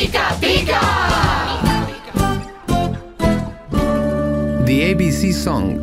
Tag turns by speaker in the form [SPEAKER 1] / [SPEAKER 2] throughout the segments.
[SPEAKER 1] pica, pica.
[SPEAKER 2] The ABC Song.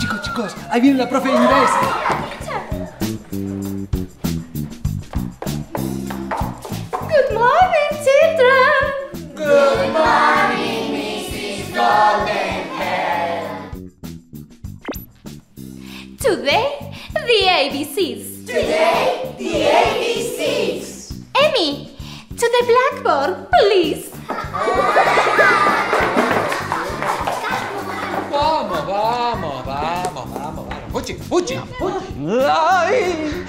[SPEAKER 3] Chicos, chicos, ahí viene la profe de inglés.
[SPEAKER 4] Today, the ABCs.
[SPEAKER 1] Today, the ABCs.
[SPEAKER 4] Emmy, to the blackboard, please.
[SPEAKER 3] vamos, vamos, vamos, vamos, vamos. Puchi, puchi, puchi. ¡Ay!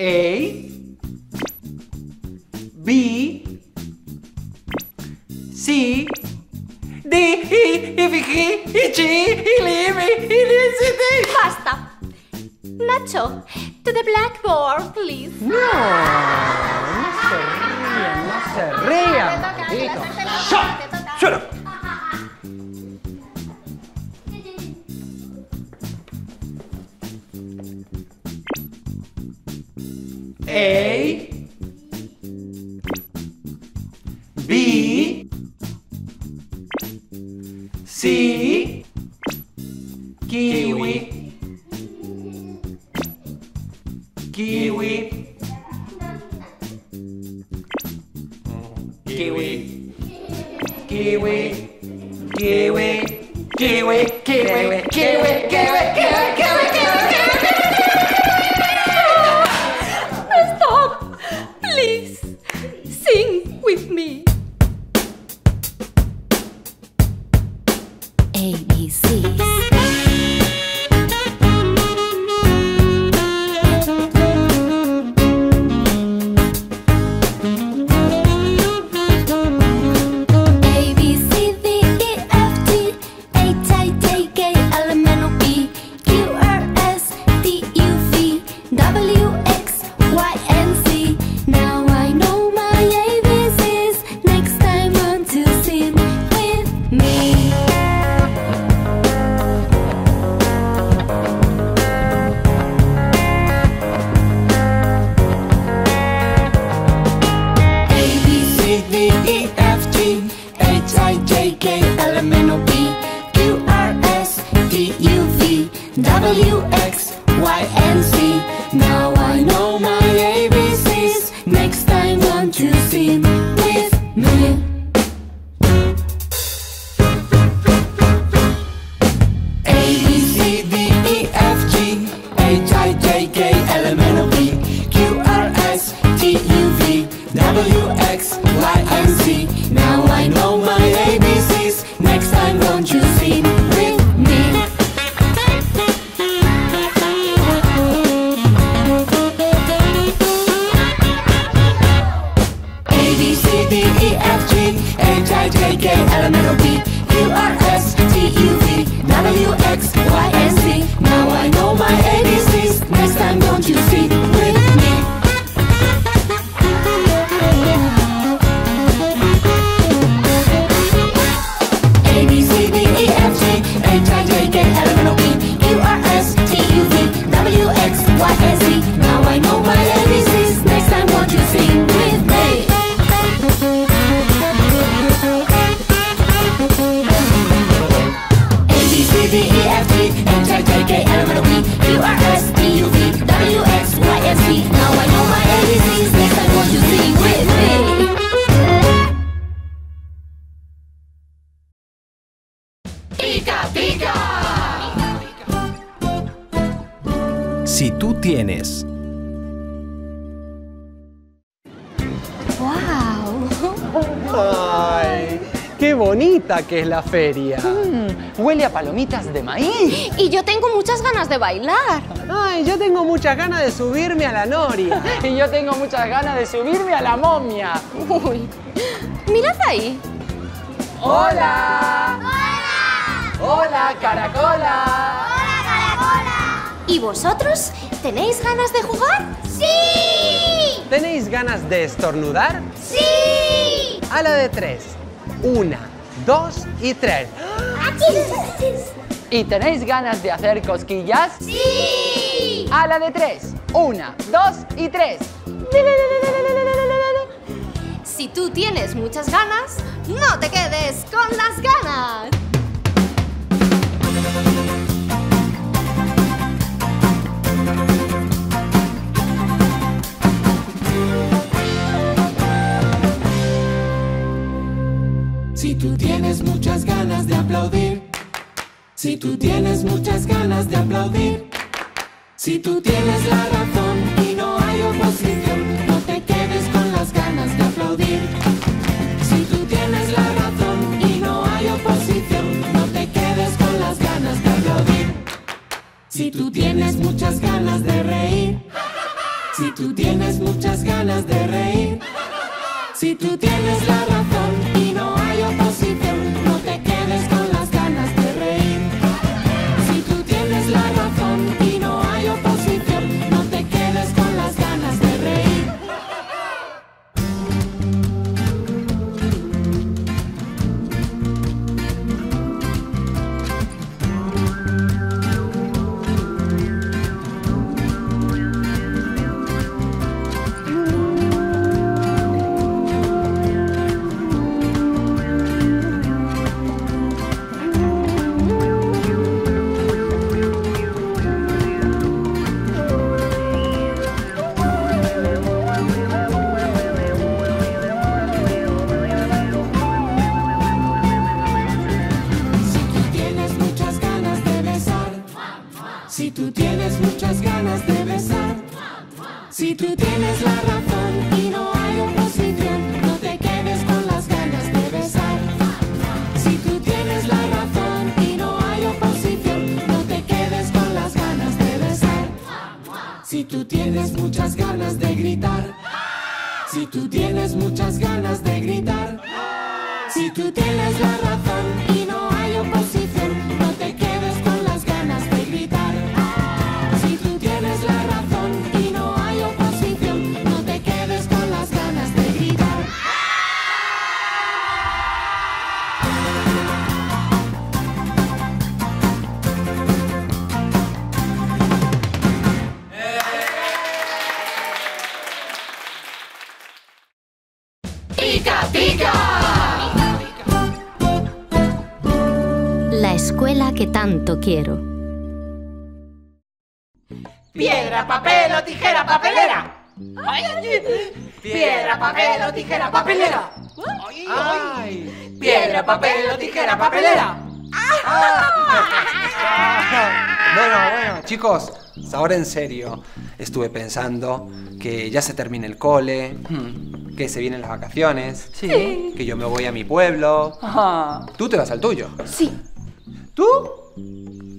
[SPEAKER 3] A
[SPEAKER 4] Pluto to the blackboard, please.
[SPEAKER 3] No, no se rían, no se rían. Shut up.
[SPEAKER 4] we X, Y, and Z. Now I know my ABCs. Next
[SPEAKER 1] pica, pica.
[SPEAKER 2] Si tú tienes... ¡Wow!
[SPEAKER 3] ¡Ay! ¡Qué bonita que es la feria! Mm, huele a palomitas de maíz.
[SPEAKER 4] Y yo tengo muchas ganas de bailar.
[SPEAKER 3] Ay, yo tengo muchas ganas de subirme a la noria. y yo tengo muchas ganas de subirme a la momia.
[SPEAKER 4] Uy, mirad ahí.
[SPEAKER 3] ¡Hola! ¡Hola! ¡Hola, caracola! ¡Hola, caracola!
[SPEAKER 4] ¿Y vosotros? ¿Tenéis ganas de jugar? ¡Sí!
[SPEAKER 3] ¿Tenéis ganas de estornudar?
[SPEAKER 4] ¡Sí!
[SPEAKER 5] A la de tres. Una, dos y tres.
[SPEAKER 6] ¿Y tenéis ganas de hacer cosquillas?
[SPEAKER 3] ¡Sí!
[SPEAKER 6] A la de tres. Una, dos y tres.
[SPEAKER 1] Si tú tienes muchas ganas, no te quedes con las ganas.
[SPEAKER 4] Tú tienes muchas ganas de aplaudir, si tú tienes muchas ganas de aplaudir, si tú tienes la razón y no hay oposición, no te quedes con las ganas de aplaudir. Si tú tienes la razón y no hay oposición, no te quedes con las ganas de aplaudir. Si tú tienes muchas ganas de reír, si tú tienes muchas ganas de reír, si tú tienes la razón quedes con tienes muchas ganas de gritar, si tú tienes muchas ganas de gritar. Si tú tienes la razón y no hay oposición,
[SPEAKER 1] quiero.
[SPEAKER 3] Piedra, papel o tijera, papelera. Piedra, papel o tijera, papelera.
[SPEAKER 5] ¡Ay!
[SPEAKER 3] Piedra, papel o tijera, papelera.
[SPEAKER 5] Bueno, bueno, chicos, ahora en serio. Estuve pensando que ya se termina el cole, que se vienen las vacaciones,
[SPEAKER 6] Sí.
[SPEAKER 5] que yo me voy a mi pueblo. Tú te vas al tuyo.
[SPEAKER 1] Sí.
[SPEAKER 5] ¿Tú?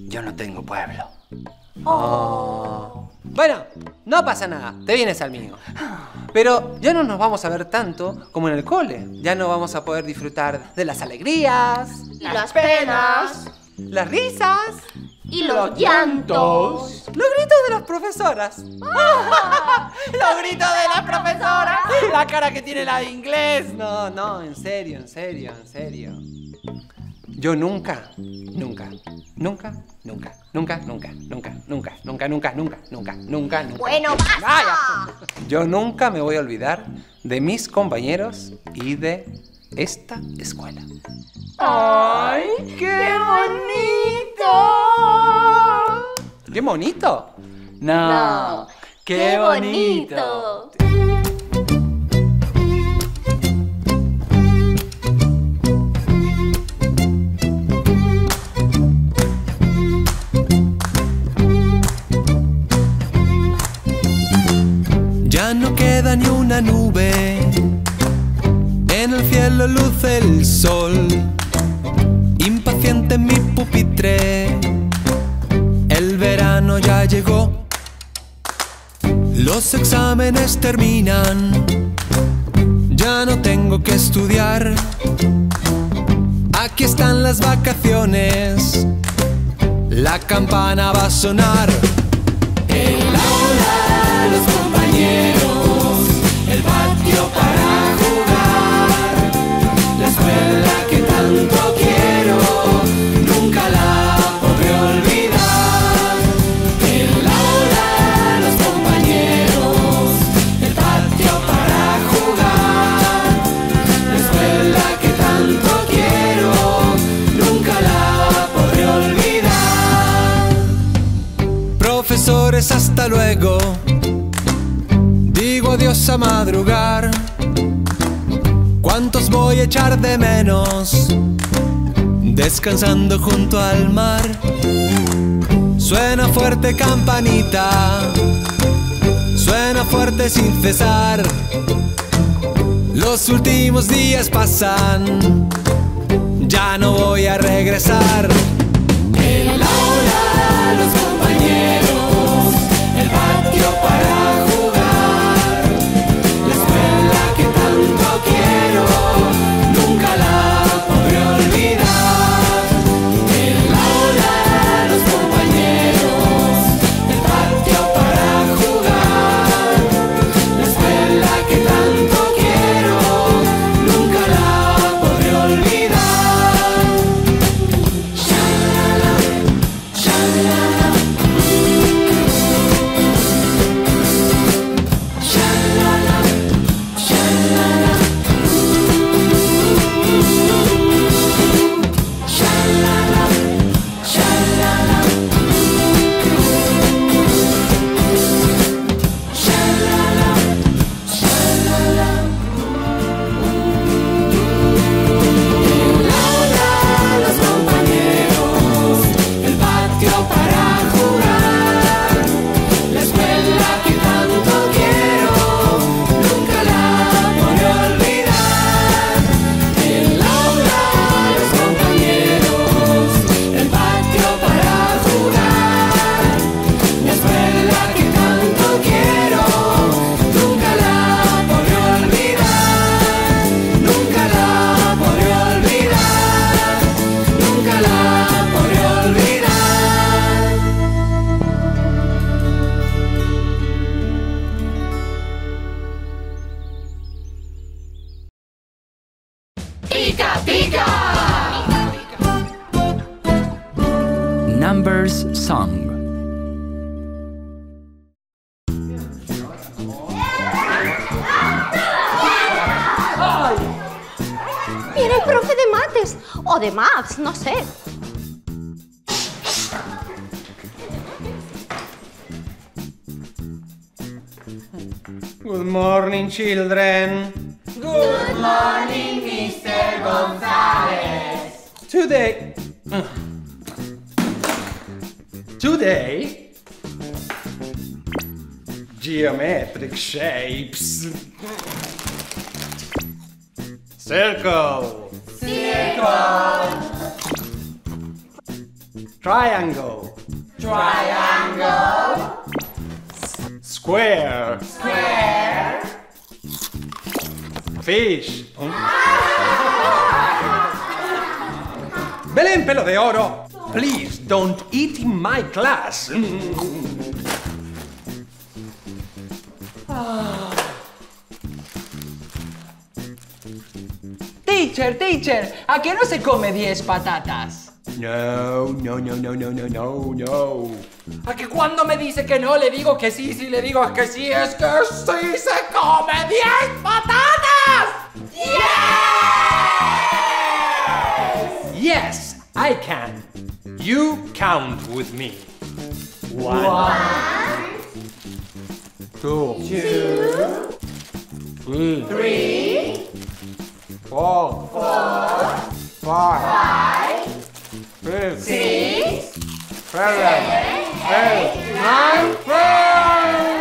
[SPEAKER 5] Yo no tengo pueblo. Oh. Bueno, no pasa nada, te vienes al mío. Pero ya no nos vamos a ver tanto como en el cole. Ya no vamos a poder disfrutar de las alegrías,
[SPEAKER 3] Las penas.
[SPEAKER 5] las risas,
[SPEAKER 1] Y los llantos.
[SPEAKER 5] los gritos de las profesoras.
[SPEAKER 3] Los gritos de la profesora.
[SPEAKER 5] La cara que tiene la de inglés. No, no, en serio, en serio, en serio. Yo nunca, nunca, nunca, nunca, nunca, nunca, nunca, nunca, nunca, nunca, nunca, nunca, nunca, nunca.
[SPEAKER 1] Bueno, basta.
[SPEAKER 5] Vaya. Yo nunca me voy a olvidar de mis compañeros y de esta escuela.
[SPEAKER 3] ¡Ay, qué bonito!
[SPEAKER 5] ¡Qué bonito!
[SPEAKER 6] no. ¡Qué, bonito!
[SPEAKER 7] Ni una nube. En el cielo luce el sol. Impaciente en mi pupitre. El verano ya llegó. Los exámenes terminan. Ya no tengo que estudiar. Aquí están las vacaciones. La campana va a sonar. El aula, los compañeros, hasta luego. Digo adiós a
[SPEAKER 4] madrugar. ¿Cuántos voy a echar de menos? Descansando junto al mar. Suena fuerte campanita. Suena fuerte sin cesar. Los últimos días pasan. Ya no voy a regresar.
[SPEAKER 8] Numbers Song.
[SPEAKER 1] Mira el profe de mates o de maths, no sé.
[SPEAKER 5] Good morning, children. Good Today. Today. Geometric shapes. Circle. Circle. Triangle. Triangle. Square. Square. Fish. Pelo de oro. Please don't eat in my class.
[SPEAKER 8] Teacher, teacher, ¿a qué no se come 10 patatas?
[SPEAKER 5] No, no, no, no, no, no, no, no.
[SPEAKER 3] A que cuando me dice que no, le digo que sí, si le digo que sí, es que sí se come 10 patatas.
[SPEAKER 5] Yes, I can. You count with me. One, two, three, four, five, six, seven, eight, nine, ten.